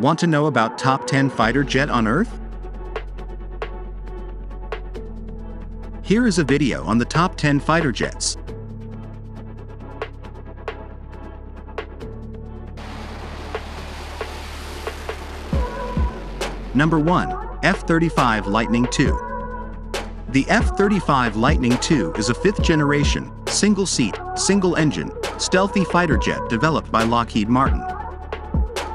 Want to know about top 10 fighter jet on Earth? Here is a video on the top 10 fighter jets. Number 1. F-35 Lightning II. The F-35 Lightning II is a fifth-generation, single-seat, single-engine, stealthy fighter jet developed by Lockheed Martin.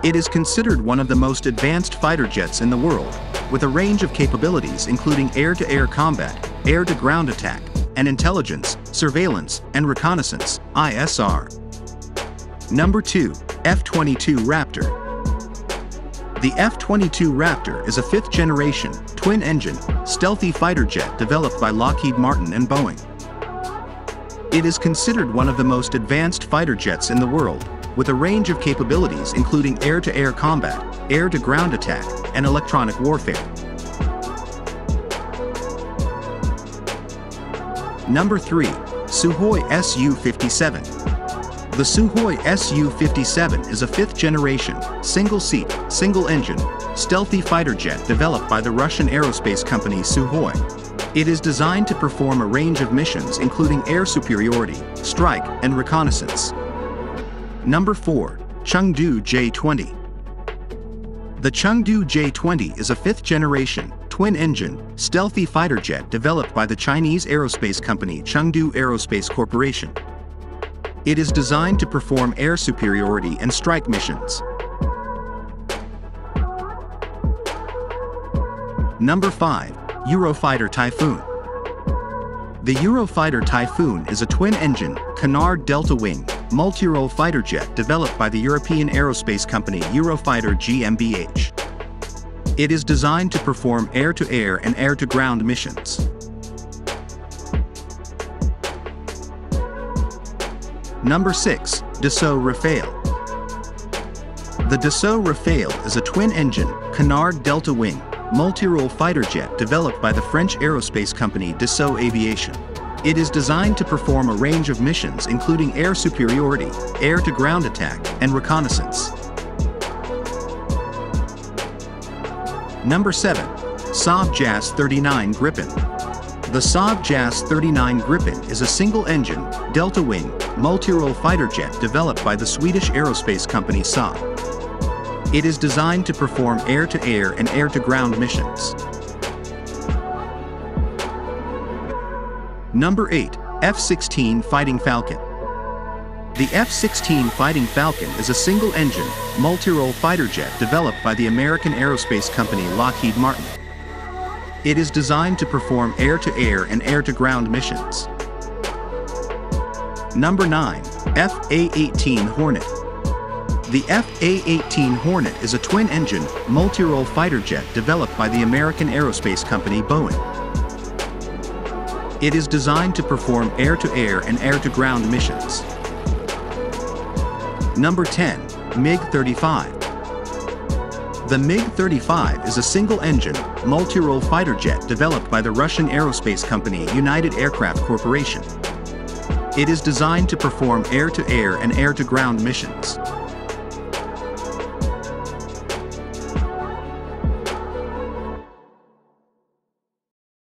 It is considered one of the most advanced fighter jets in the world, with a range of capabilities including air-to-air -air combat, air-to-ground attack, and intelligence, surveillance, and reconnaissance ISR. Number 2. F-22 Raptor. The F-22 Raptor is a fifth-generation, twin-engine, stealthy fighter jet developed by Lockheed Martin and Boeing. It is considered one of the most advanced fighter jets in the world, with a range of capabilities including air-to-air -air combat, air-to-ground attack, and electronic warfare. Number 3. Sukhoi Su-57. The Sukhoi Su-57 is a fifth-generation, single-seat, single-engine, stealthy fighter jet developed by the Russian aerospace company Sukhoi. It is designed to perform a range of missions including air superiority, strike, and reconnaissance. Number 4. Chengdu J-20. The Chengdu J-20 is a fifth-generation, twin-engine, stealthy fighter jet developed by the Chinese aerospace company Chengdu Aerospace Corporation. It is designed to perform air superiority and strike missions. Number 5. Eurofighter Typhoon. The Eurofighter Typhoon is a twin-engine, canard delta-wing, multi-role fighter jet developed by the European aerospace company Eurofighter GmbH. It is designed to perform air-to-air -air and air-to-ground missions. Number 6. Dassault Rafale. The Dassault Rafale is a twin-engine, canard delta-wing, multi-role fighter jet developed by the French aerospace company Dassault Aviation. It is designed to perform a range of missions including air superiority, air-to-ground attack, and reconnaissance. Number 7. Saab JAS 39 Gripen. The Saab JAS 39 Gripen is a single-engine, delta-wing, multi-role fighter jet developed by the Swedish aerospace company Saab. It is designed to perform air-to-air -air and air-to-ground missions. Number 8. F-16 Fighting Falcon. The F-16 Fighting Falcon is a single-engine, multi-role fighter jet developed by the American aerospace company Lockheed Martin. It is designed to perform air-to-air -air and air-to-ground missions. Number 9. F-A-18 Hornet. The F-A-18 Hornet is a twin-engine, multi-role fighter jet developed by the American aerospace company Boeing. It is designed to perform air-to-air -air and air-to-ground missions. Number 10. MiG-35. The MiG-35 is a single-engine, multi-role fighter jet developed by the Russian aerospace company United Aircraft Corporation. It is designed to perform air-to-air -air and air-to-ground missions.